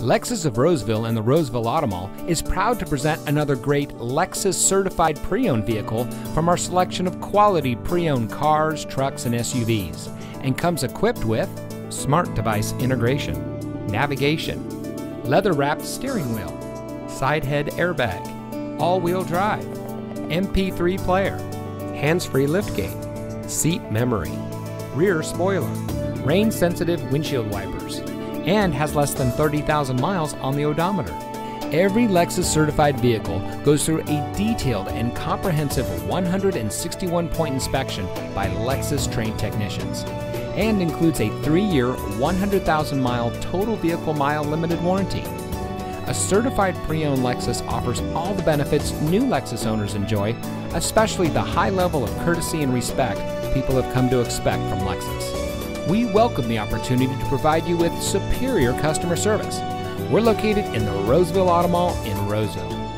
Lexus of Roseville and the Roseville Auto Mall is proud to present another great Lexus certified pre owned vehicle from our selection of quality pre owned cars, trucks, and SUVs, and comes equipped with smart device integration, navigation, leather wrapped steering wheel, side head airbag, all wheel drive, MP3 player, hands free liftgate, seat memory, rear spoiler, rain sensitive windshield wipers and has less than 30,000 miles on the odometer. Every Lexus certified vehicle goes through a detailed and comprehensive 161 point inspection by Lexus trained technicians and includes a three year, 100,000 mile total vehicle mile limited warranty. A certified pre owned Lexus offers all the benefits new Lexus owners enjoy, especially the high level of courtesy and respect people have come to expect from Lexus we welcome the opportunity to provide you with superior customer service. We're located in the Roseville Auto Mall in Roseville.